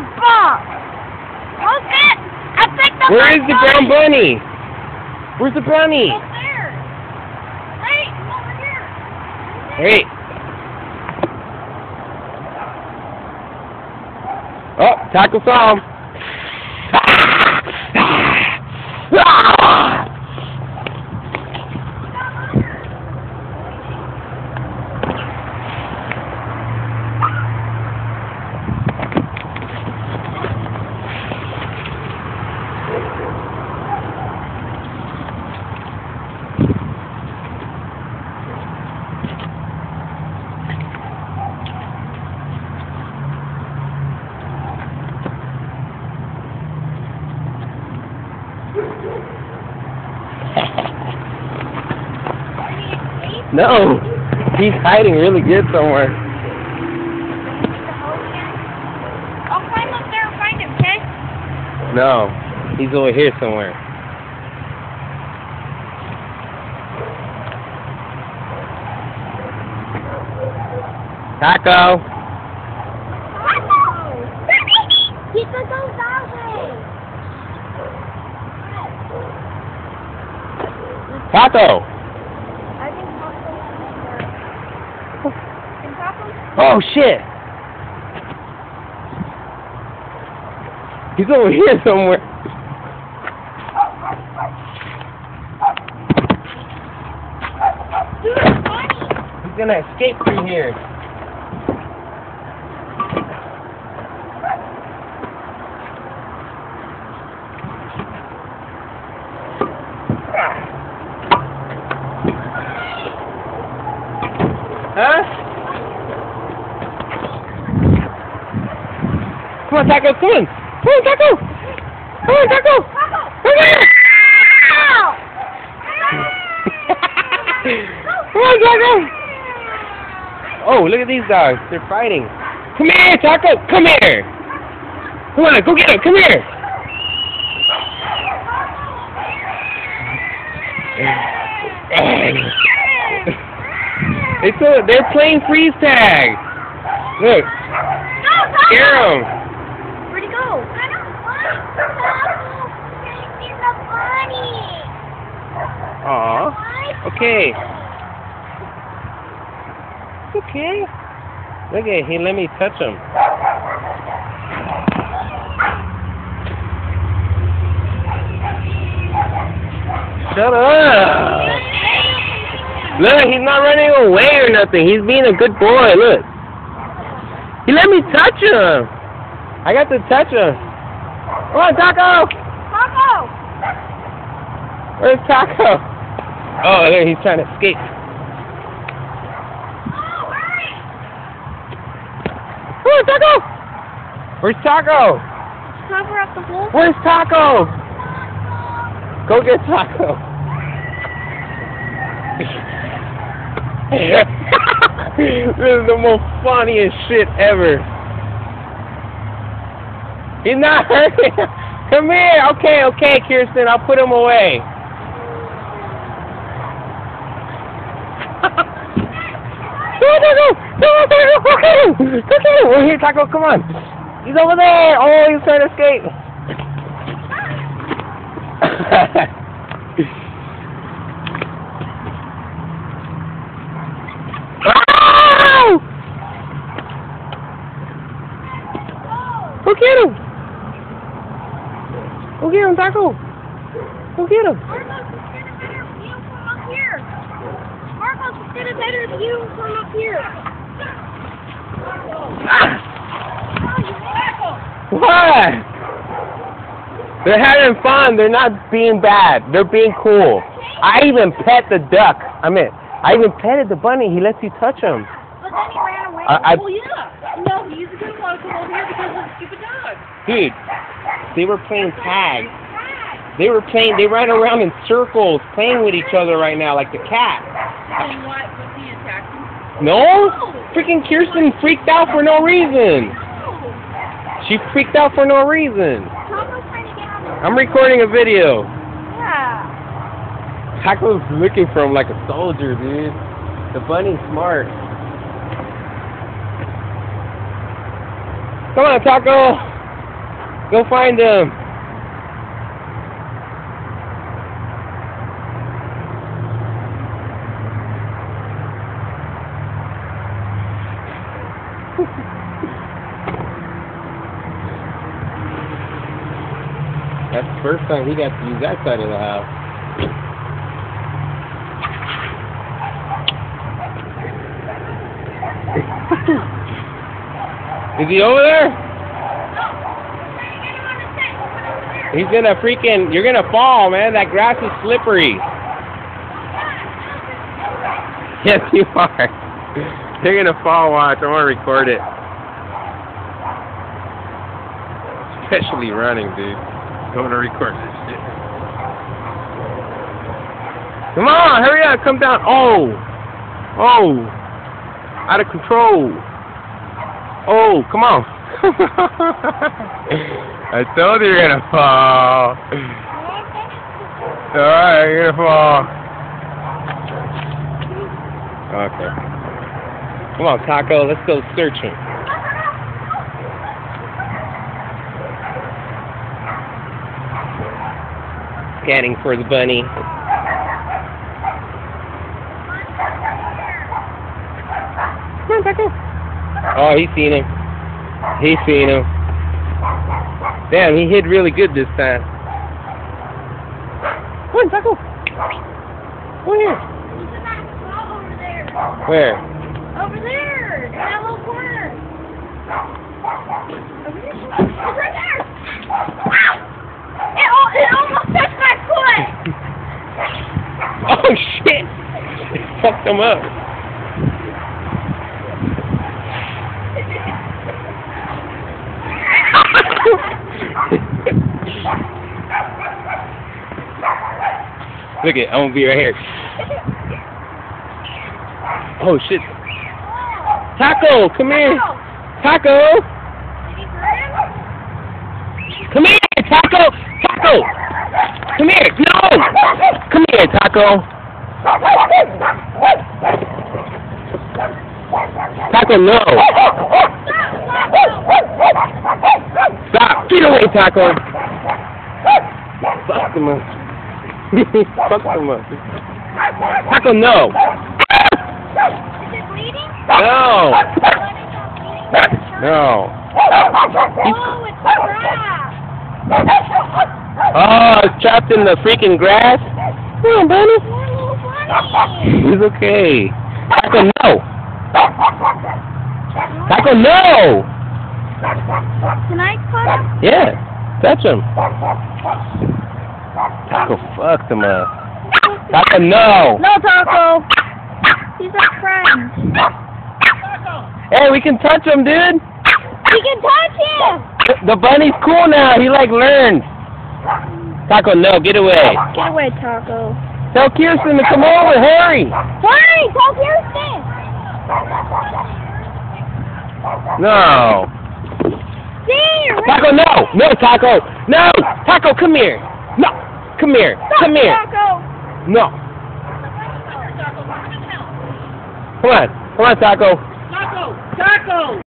a bomb. Look it. I picked up Where is the brown bunny? Where's the bunny? Up there. Hey, over here. Hey. Oh, Taco saw him. No, he's hiding really good somewhere. I'll climb up there and find him, okay? No, he's over here somewhere. Taco. He could go that way. Taco. I think Taco Oh shit. He's over here somewhere. Dude. He's gonna escape through here. Huh? Come on, Taco, come on! Come on, Taco! Come on, Taco! Come here! Come on, Taco! Oh, look at these dogs. They're fighting. Come here, Taco! Come here! Come on, go get him! Come here! It's a, they're playing freeze tag. Look, scare them. Where'd he go? I don't want Taco. He's bunny. Aw. Okay. Okay. Look at he let me touch him. Shut up. Look, he's not running away or nothing. He's being a good boy. Look. He let me touch him. I got to touch him. Come on, Taco. Taco. Where's Taco? Oh, there he's trying to escape. Oh, hurry. Where's Taco? Where's Taco? Cover up the hole. Where's Taco? Go get Taco. this is the most funniest shit ever. He's not hurting. Come here. Okay, okay, Kirsten. I'll put him away. Oh, here, Taco. Come on. He's over there. Oh, he's trying to escape. Ow! Go get him! Go get him, Taco! Go get him! Marcos, get a better view from up here. Marcos, get a better view from up here. Ah! What? They're having fun. They're not being bad. They're being cool. I even pet the duck. I mean, I even petted the bunny. He lets you touch him. But then he ran away. I, I, Well, yeah. No, he's didn't want to come over here because of the stupid dog. dude, they were playing tag. They were playing. They ran around in circles, playing with each other right now, like the cat. And what was he attacking? No, freaking Kirsten freaked out for no reason. She freaked out for no reason. Taco's trying to get on the I'm recording a video. Yeah. Taco's looking for him like a soldier, dude. The bunny's smart. Come on, Taco. Go find him. That's the first time he got to use that side of the house. Is he over there? He's gonna freaking, you're gonna fall, man. That grass is slippery. Yes, you are. You're gonna fall, watch. I wanna record it. Especially running, dude. I wanna record this shit. Come on, hurry up, come down. Oh! Oh! Out of control. Oh, come on. I told you you're gonna fall. Alright, you're gonna fall. Okay. Come on, Taco, let's go searching. Scanning for the bunny. Come on, Taco. Oh, he's seen him. He's seen him. Damn, he hid really good this time. Come on, Taco. Come here. He's in that spot over there. Where? Over there. In that little corner. Over there. It's right there. It, al- it almost touched my foot. Oh shit! It fucked him up. Look it, I'm gonna be right here. Oh shit. Taco, come here. Taco! Come here, Taco! Taco! Come here! No! Come here, Taco! Taco, no! Stop! Get away, Taco! Fuck him up. Fuck him up. Taco, no! Is it bleeding? No! Let it go bleeding. No. Oh, it's crap. Oh, it's trapped in the freaking grass? Come on, bunny. Poor little bunny. He's okay. Taco, no! Taco, no! Can I cut him? Yeah, touch him. Taco fucked him up. Taco, no! No, Taco. He's our friend. Hey, we can touch him, dude. We can touch him. The bunny's cool now. He like learned. Taco, no, get away. Get away, Taco. Tell Kirsten to come over. Hurry. Hurry, tell Kirsten. No. See, Taco, no. No, Taco. No. Taco, come here. No. Come here. Come here. Taco. No. Come on. Come on, Taco. Taco!